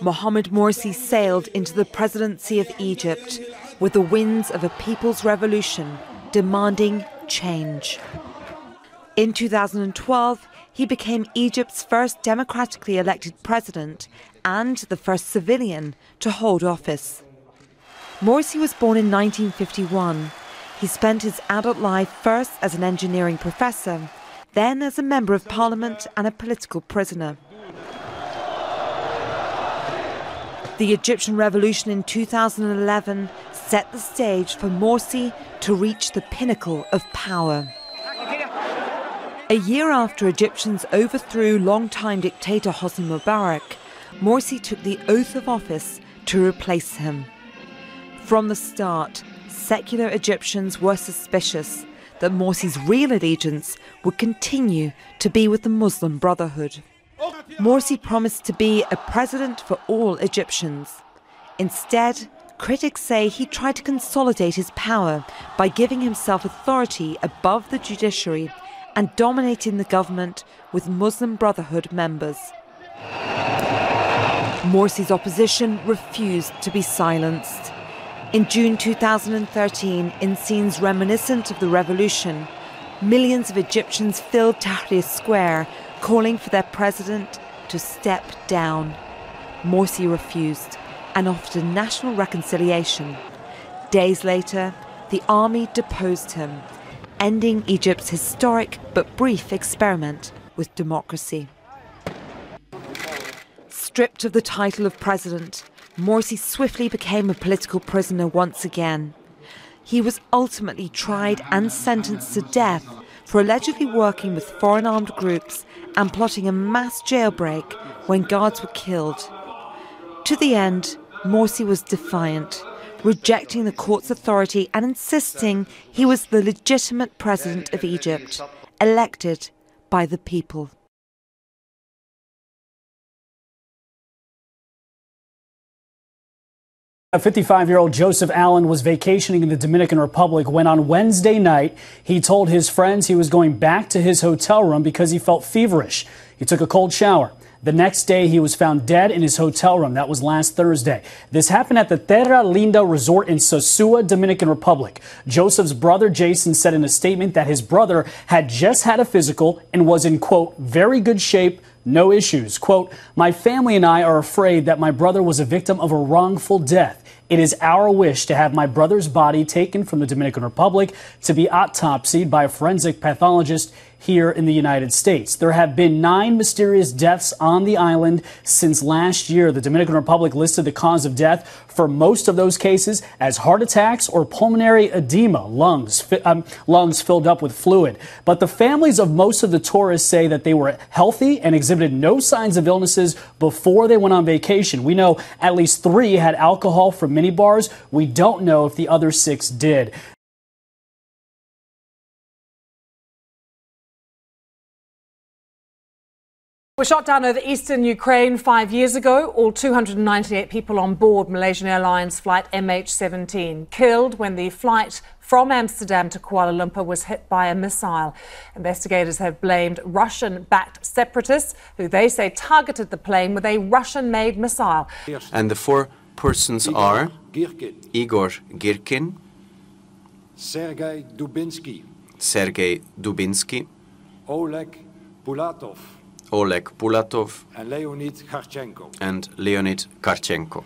Mohamed Morsi sailed into the presidency of Egypt with the winds of a people's revolution demanding change. In 2012, he became Egypt's first democratically elected president and the first civilian to hold office. Morsi was born in 1951. He spent his adult life first as an engineering professor, then as a member of parliament and a political prisoner. The Egyptian revolution in 2011 set the stage for Morsi to reach the pinnacle of power. A year after Egyptians overthrew longtime dictator Hosni Mubarak, Morsi took the oath of office to replace him. From the start, secular Egyptians were suspicious that Morsi's real allegiance would continue to be with the Muslim Brotherhood. Morsi promised to be a president for all Egyptians. Instead, critics say he tried to consolidate his power by giving himself authority above the judiciary and dominating the government with Muslim Brotherhood members. Morsi's opposition refused to be silenced. In June 2013, in scenes reminiscent of the revolution, millions of Egyptians filled Tahrir Square calling for their president to step down. Morsi refused and offered a national reconciliation. Days later, the army deposed him ending Egypt's historic but brief experiment with democracy. Stripped of the title of president, Morsi swiftly became a political prisoner once again. He was ultimately tried and sentenced to death for allegedly working with foreign armed groups and plotting a mass jailbreak when guards were killed. To the end, Morsi was defiant rejecting the court's authority and insisting he was the legitimate president of Egypt, elected by the people. 55 year old Joseph Allen was vacationing in the Dominican Republic when on Wednesday night he told his friends he was going back to his hotel room because he felt feverish. He took a cold shower. The next day, he was found dead in his hotel room. That was last Thursday. This happened at the Terra Linda Resort in Sosua, Dominican Republic. Joseph's brother Jason said in a statement that his brother had just had a physical and was in, quote, very good shape, no issues. Quote, my family and I are afraid that my brother was a victim of a wrongful death. It is our wish to have my brother's body taken from the Dominican Republic to be autopsied by a forensic pathologist here in the United States. There have been nine mysterious deaths on the island since last year. The Dominican Republic listed the cause of death for most of those cases as heart attacks or pulmonary edema, lungs, um, lungs filled up with fluid. But the families of most of the tourists say that they were healthy and exhibited no signs of illnesses before they went on vacation. We know at least three had alcohol from mini bars. We don't know if the other six did. Were shot down over eastern Ukraine five years ago. All 298 people on board Malaysian Airlines flight MH17 killed when the flight from Amsterdam to Kuala Lumpur was hit by a missile. Investigators have blamed Russian backed separatists who they say targeted the plane with a Russian made missile. And the four persons are Igor Girkin, Sergei Dubinsky, Sergei Dubinsky, Oleg Pulatov. Oleg Pulatov and Leonid Kharchenko. And Leonid Kharchenko.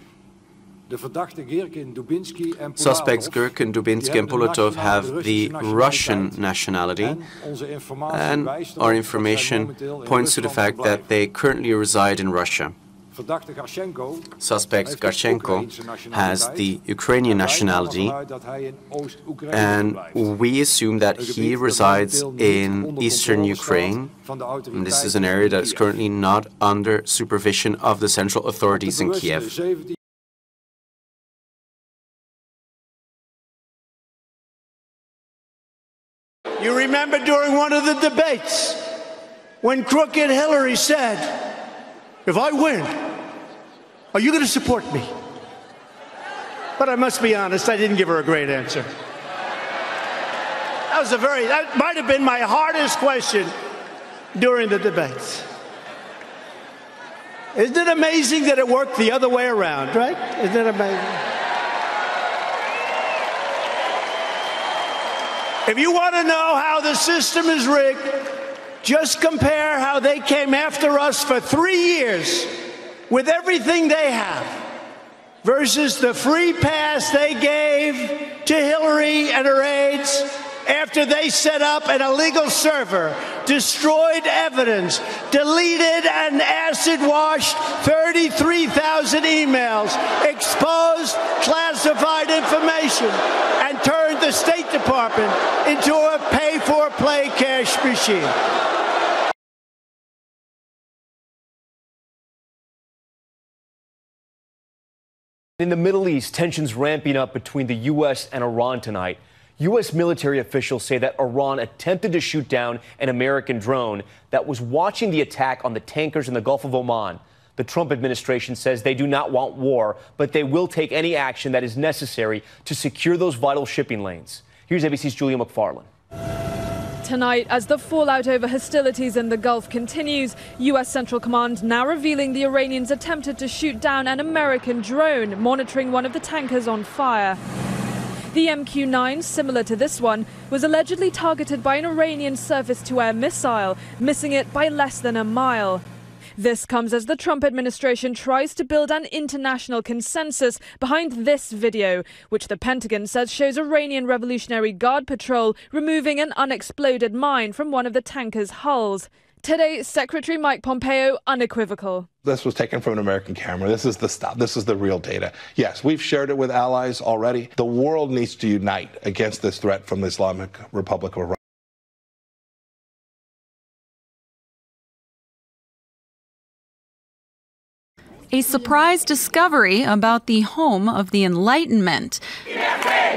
Suspects Girkin, Dubinsky, and Pulatov have the Russian nationality, and our information points to the fact that they currently reside in Russia. Suspect Kharchenko has the Ukrainian nationality, and we assume that he resides in eastern Ukraine. And this is an area that is currently not under supervision of the central authorities in Kiev. You remember during one of the debates when Crooked Hillary said, if I win, are you going to support me? But I must be honest, I didn't give her a great answer. That was a very, that might have been my hardest question during the debates. Isn't it amazing that it worked the other way around, right? Isn't it amazing? If you want to know how the system is rigged, just compare how they came after us for three years with everything they have versus the free pass they gave to Hillary and her aides after they set up an illegal server, destroyed evidence, deleted and acid washed 33,000 emails, exposed classified information, and turned the State Department into a pay for play cash machine. In the Middle East, tensions ramping up between the U.S. and Iran tonight. U.S. military officials say that Iran attempted to shoot down an American drone that was watching the attack on the tankers in the Gulf of Oman. The Trump administration says they do not want war, but they will take any action that is necessary to secure those vital shipping lanes. Here's ABC's Julia MacFarlane. Tonight, as the fallout over hostilities in the Gulf continues, U.S. Central Command now revealing the Iranians attempted to shoot down an American drone monitoring one of the tankers on fire. The MQ 9, similar to this one, was allegedly targeted by an Iranian surface to air missile, missing it by less than a mile. This comes as the Trump administration tries to build an international consensus behind this video, which the Pentagon says shows Iranian Revolutionary Guard patrol removing an unexploded mine from one of the tanker's hulls. Today, Secretary Mike Pompeo unequivocal. This was taken from an American camera. This is the stuff. This is the real data. Yes, we've shared it with allies already. The world needs to unite against this threat from the Islamic Republic of Iran. A surprise discovery about the home of the Enlightenment.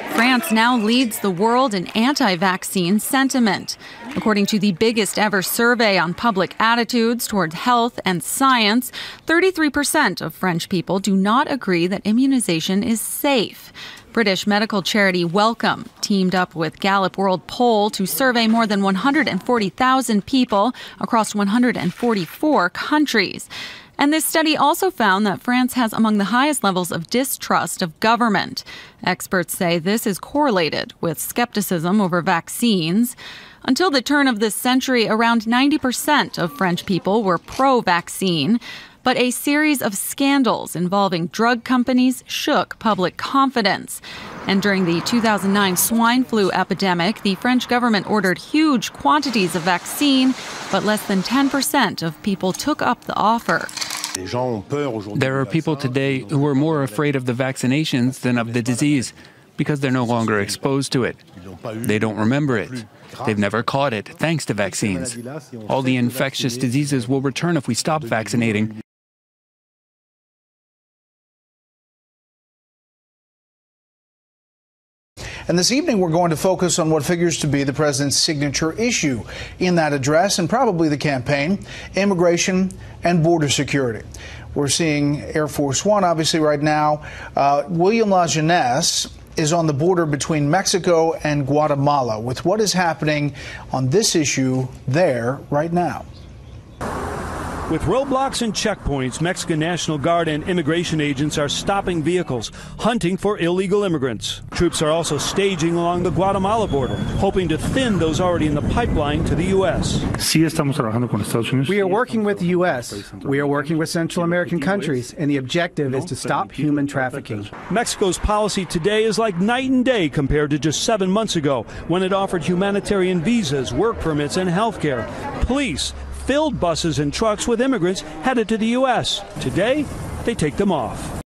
France now leads the world in anti vaccine sentiment. According to the biggest ever survey on public attitudes toward health and science, 33% of French people do not agree that immunization is safe. British medical charity Wellcome teamed up with Gallup World Poll to survey more than 140,000 people across 144 countries. And this study also found that France has among the highest levels of distrust of government. Experts say this is correlated with skepticism over vaccines. Until the turn of this century, around 90% of French people were pro vaccine. But a series of scandals involving drug companies shook public confidence. And during the 2009 swine flu epidemic, the French government ordered huge quantities of vaccine, but less than 10% of people took up the offer. There are people today who are more afraid of the vaccinations than of the disease because they're no longer exposed to it. They don't remember it. They've never caught it thanks to vaccines. All the infectious diseases will return if we stop vaccinating. And this evening, we're going to focus on what figures to be the president's signature issue in that address and probably the campaign immigration and border security. We're seeing Air Force One, obviously, right now. Uh, William La Jeunesse is on the border between Mexico and Guatemala with what is happening on this issue there right now. With roadblocks and checkpoints, Mexican National Guard and immigration agents are stopping vehicles, hunting for illegal immigrants. Troops are also staging along the Guatemala border, hoping to thin those already in the pipeline to the U.S. We are working with the U.S. We are working with Central American countries, and the objective is to stop human trafficking. Mexico's policy today is like night and day compared to just seven months ago when it offered humanitarian visas, work permits, and health care. Police filled buses and trucks with immigrants headed to the U.S. Today, they take them off.